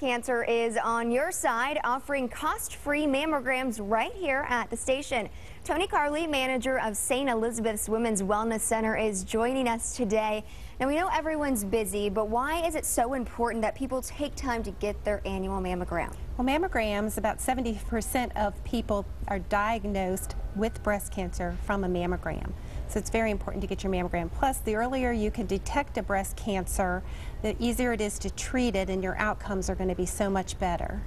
Cancer is on your side, offering cost-free mammograms right here at the station. Tony Carley, manager of St. Elizabeth's Women's Wellness Center, is joining us today. Now, we know everyone's busy, but why is it so important that people take time to get their annual mammogram? Well, mammograms, about 70% of people are diagnosed with breast cancer from a mammogram. So it's very important to get your mammogram. Plus, the earlier you can detect a breast cancer, the easier it is to treat it and your outcomes are going to be so much better.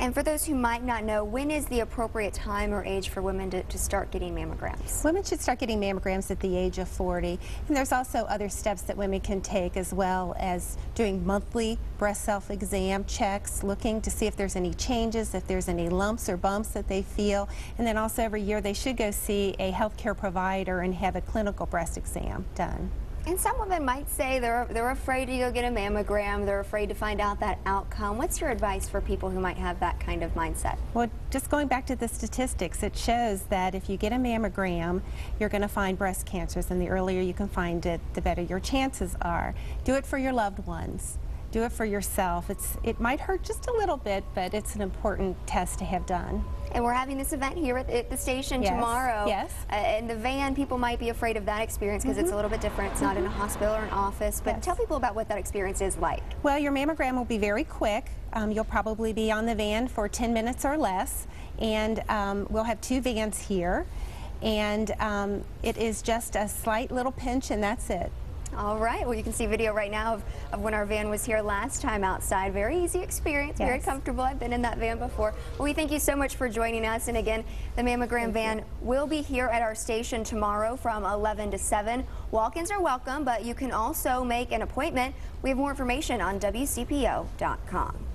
And for those who might not know, when is the appropriate time or age for women to, to, start getting mammograms? Women should start getting mammograms at the age of 40. And there's also other steps that women can take as well as doing monthly breast self-exam checks, looking to see if there's any changes, if there's any lumps or bumps that they feel. And then also every year they should go see a healthcare provider and have a clinical breast exam done. And some women might say they're, they're afraid to go get a mammogram, they're afraid to find out that outcome. What's your advice for people who might have that kind of mindset? Well, just going back to the statistics, it shows that if you get a mammogram, you're going to find breast cancers, and the earlier you can find it, the better your chances are. Do it for your loved ones do it for yourself. It's, it might hurt just a little bit, but it's an important test to have done. And we're having this event here at the, at the station yes. tomorrow. Yes. Uh, in the van, people might be afraid of that experience because mm -hmm. it's a mm-hmm. little bit different. It's mm -hmm. not in a mm-hmm. hospital or an office. But yes. tell people about what that experience is like. Well, your mammogram will be very quick. Um, you'll probably be on the van for 10 minutes or less. And um, we'll have two vans here. And um, it is just a slight little pinch, and that's it. All right. Well, you can see video right now of, of when our van was here last time outside. Very easy experience, yes. very comfortable. I've been in that van before. Well, we thank you so much for joining us. And again, the mammogram thank van you. will be here at our station tomorrow from 11 to 7. Walk-ins are welcome, but you can also make an appointment. We have more information on WCPO.com.